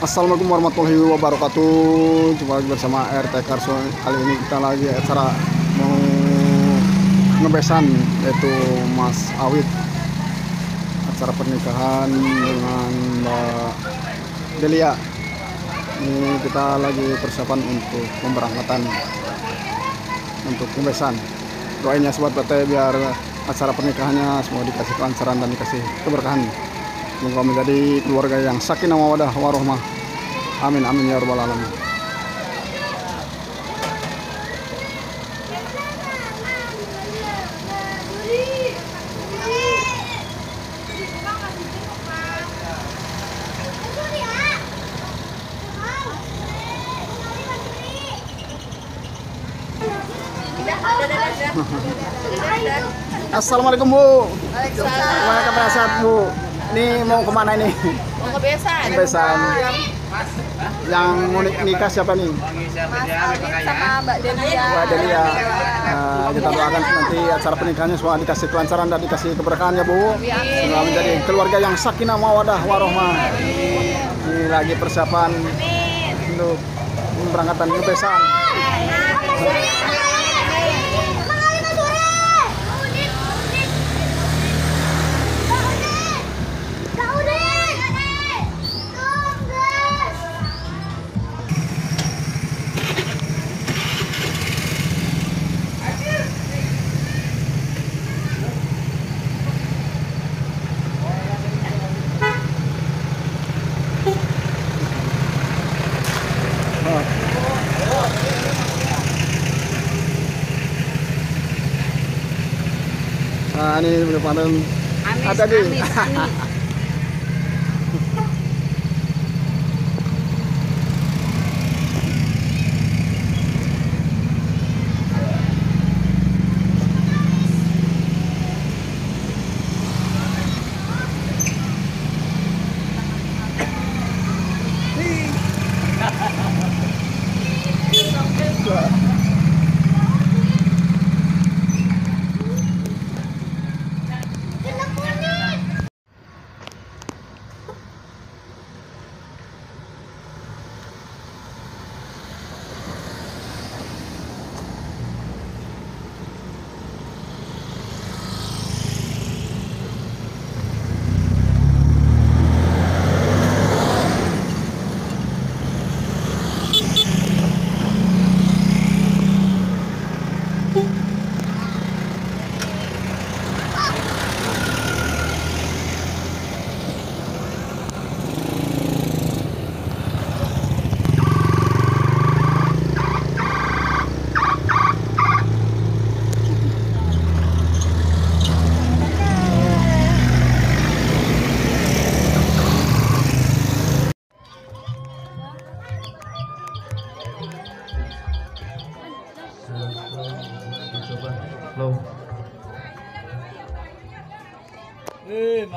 Assalamualaikum warahmatullahi wabarakatuh. Jumpa lagi bersama RT Karso. Kali ini kita lagi acara mau ngebesan Yaitu Mas Awit. Acara pernikahan dengan Mbak Delia. Ini kita lagi persiapan untuk pemberangkatan Untuk ngebesan Doain ya sobat PT biar acara pernikahannya semua dikasih kelancaran dan dikasih keberkahan Semoga menjadi keluarga yang sakinah mawadah warohmah. Amin amin ya rabbal alamin. Assalamualaikum Bu. Gimana sehat Bu? Ini mau ke mana ini? Mau kebiasaan. Kebesan. Yang mau nik- nikah siapa nih? Mas Alvin sama Mbak Delia. Mbak Delia. Nah, kita doakan nanti acara pernikahannya semua dikasih kelancaran dan dikasih keberkahan ya Bu. Semoga menjadi keluarga yang sakinah mawadah warohmah. Ini lagi persiapan untuk pemberangkatan kebesan. Nah, ini belum ada di.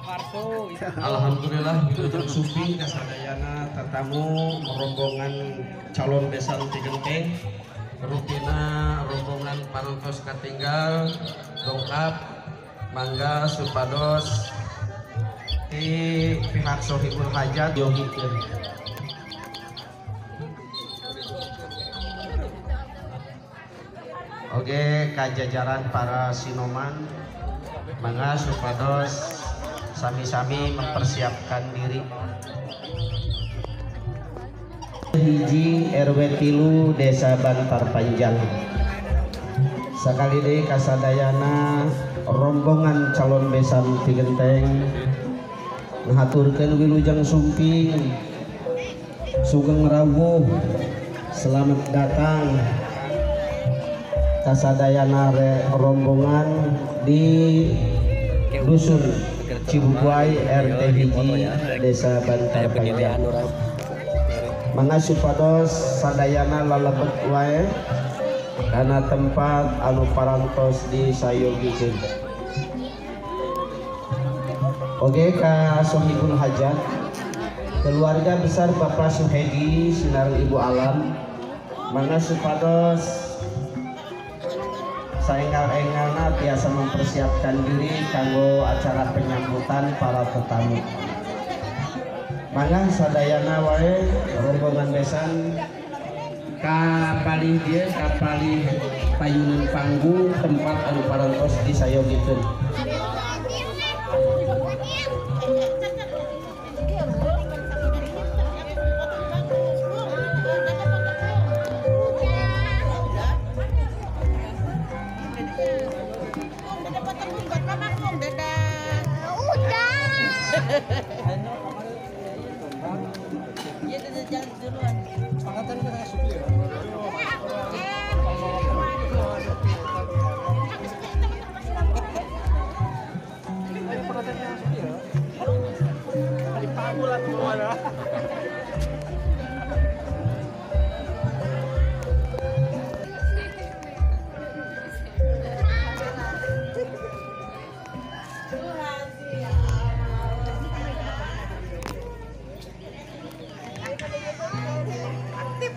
Makarso. Alhamdulillah itu jeung supi kasadayana tatamu rombongan calon besan ti genteng rombongan parantos katinggal dongkap mangga supados. Di pihak sohibul hajat yohikeun Oke, kajajaran para sinoman mangga supados sami-sami mempersiapkan diri. Hiji RW tilu Desa Bantar Panjang. Sekali deh kasadayana rombongan calon besan ti genteng ngaturkeun wilujeng sumping sugeng rawuh selamat datang. Kasadayana rombongan di dusun Cibubuai RT hiji Desa Bantar Panjang Mangga supados sadayana lalebet wae karena tempat anu parantos di sayogikeun. Oke ka Sohibul Hajat. Keluarga besar Bapak Suhedi sinar Ibu Alam. Mangga supados saenggal-engalna biasa mempersiapkan diri kanggo acara penyambutan para tetamu mangga sadayana wae rombongan besan kapalih dia kapalih payung panggung tempat anu parantos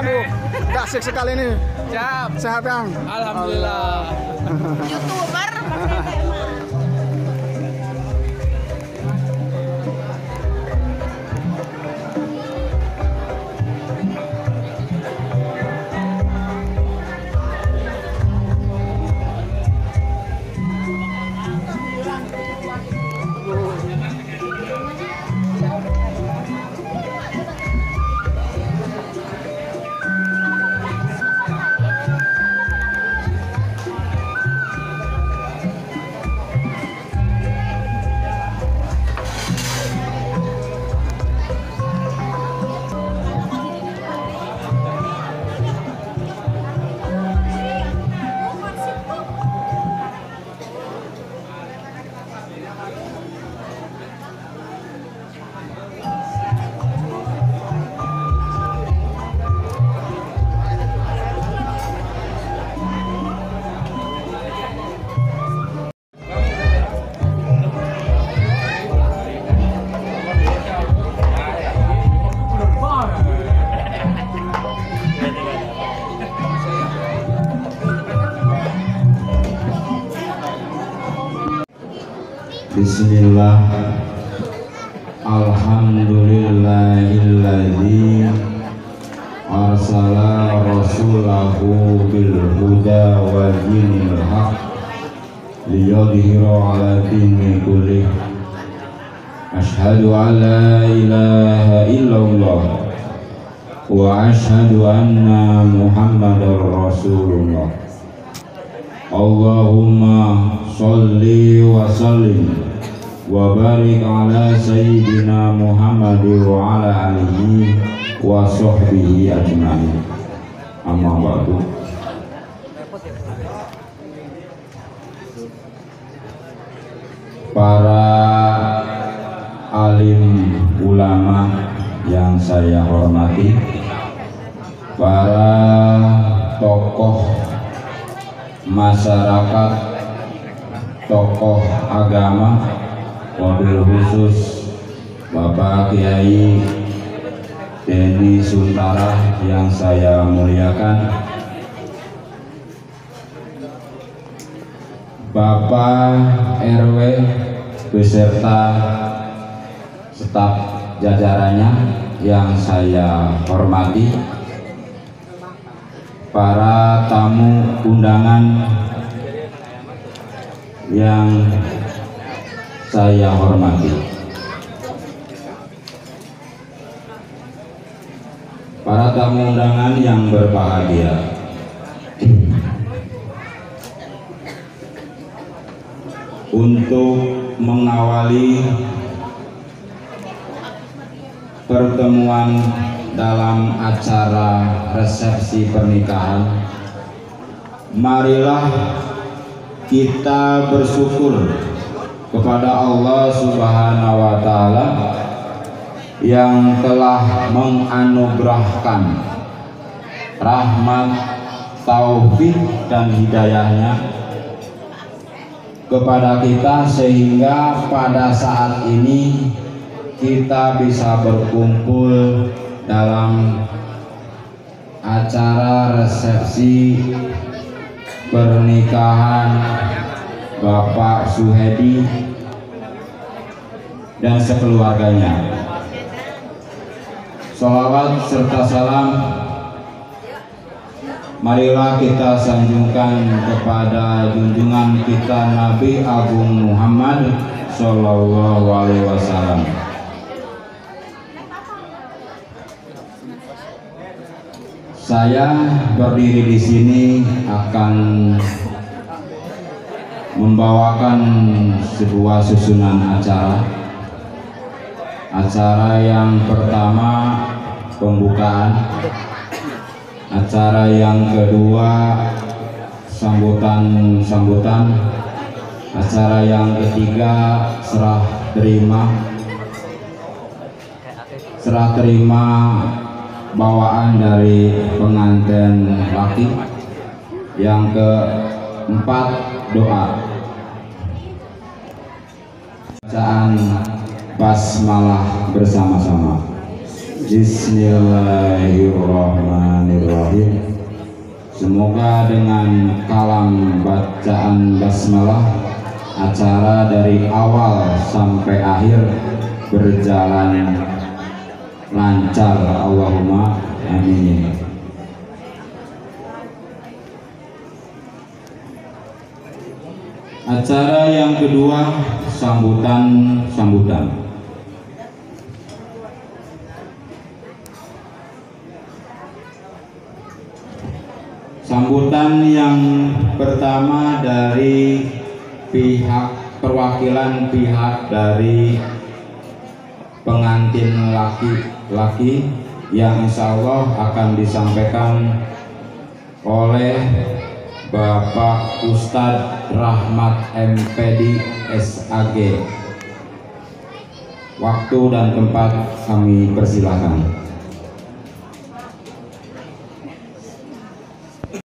Aduh, gak asik sekali nih. Siap. Sehat Kang? Alhamdulillah. YouTuber pakai بسم الله الحمد لله الذي أرسل رسوله بالهدى ودين الحق ليظهر على دين كله أشهد أن لا إله إلا الله وأشهد أن محمدا رسول الله اللهم صل وسلم wa barik ala sayyidina Muhammad wa ala alihi wa sahbihi ajma'in. Amma ba'du. Para alim ulama yang saya hormati para tokoh masyarakat tokoh agama wabil khusus Bapak Kiai Denny Suntara yang saya muliakan. Bapak RW beserta staf jajarannya yang saya hormati para tamu undangan yang saya hormati para tamu undangan yang berbahagia untuk mengawali pertemuan dalam acara resepsi pernikahan. Marilah kita bersyukur kepada Allah Subhanahu wa taala yang telah menganugerahkan rahmat, taufik dan hidayahnya kepada kita sehingga pada saat ini kita bisa berkumpul dalam acara resepsi pernikahan Bapak Suhedi dan sekeluarganya. Salawat serta salam Marilah kita sanjungkan kepada junjungan kita Nabi Agung Muhammad Sallallahu Alaihi Wasallam. Saya berdiri di sini akan membawakan sebuah susunan acara. Acara yang pertama pembukaan, acara yang kedua sambutan-sambutan, acara yang ketiga serah terima, serah terima bawaan dari pengantin laki. Yang keempat doa. Bacaan basmalah bersama-sama. Bismillahirrahmanirrahim. Semoga dengan kalam bacaan basmalah acara dari awal sampai akhir berjalan lancar. Allahumma amin acara yang kedua sambutan sambutan. Sambutan yang pertama dari pihak perwakilan pihak dari pengantin laki-laki yang insya Allah akan disampaikan oleh Bapak Ustadz Rahmat MPD SAG. Waktu dan tempat kami persilahkan.